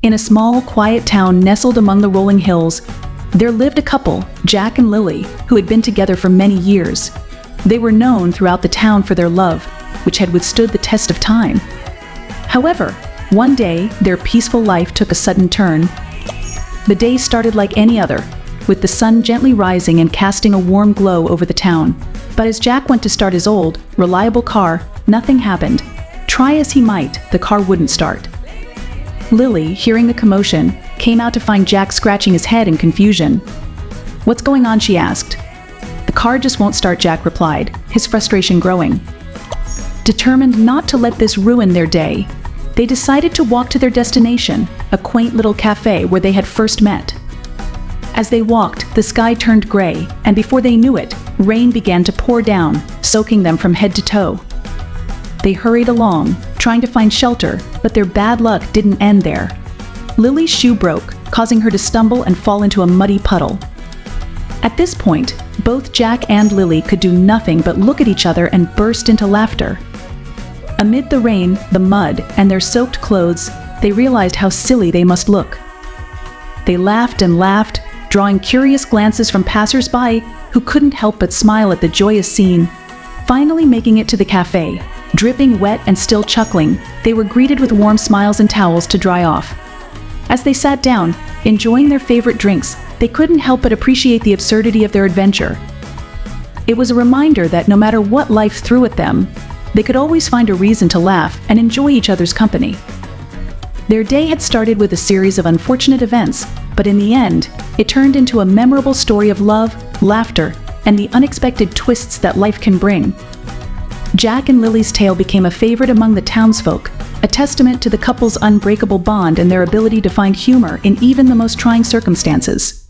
In a small, quiet town nestled among the rolling hills, there lived a couple, Jack and Lily, who had been together for many years. They were known throughout the town for their love, which had withstood the test of time. However, one day, their peaceful life took a sudden turn. The day started like any other, with the sun gently rising and casting a warm glow over the town. But as Jack went to start his old, reliable car, nothing happened. Try as he might, the car wouldn't start. Lily, hearing the commotion, came out to find Jack scratching his head in confusion. What's going on? she asked. The car just won't start, Jack replied, his frustration growing. Determined not to let this ruin their day, they decided to walk to their destination, a quaint little cafe where they had first met. As they walked, the sky turned gray, and before they knew it, rain began to pour down, soaking them from head to toe. They hurried along, trying to find shelter, but their bad luck didn't end there. Lily's shoe broke, causing her to stumble and fall into a muddy puddle. At this point, both Jack and Lily could do nothing but look at each other and burst into laughter. Amid the rain, the mud, and their soaked clothes, they realized how silly they must look. They laughed and laughed, drawing curious glances from passers-by who couldn't help but smile at the joyous scene. Finally making it to the cafe, dripping wet and still chuckling, they were greeted with warm smiles and towels to dry off. As they sat down, enjoying their favorite drinks, they couldn't help but appreciate the absurdity of their adventure. It was a reminder that no matter what life threw at them, they could always find a reason to laugh and enjoy each other's company. Their day had started with a series of unfortunate events, but in the end, it turned into a memorable story of love, laughter, and the unexpected twists that life can bring. Jack and Lily's tale became a favorite among the townsfolk, a testament to the couple's unbreakable bond and their ability to find humor in even the most trying circumstances.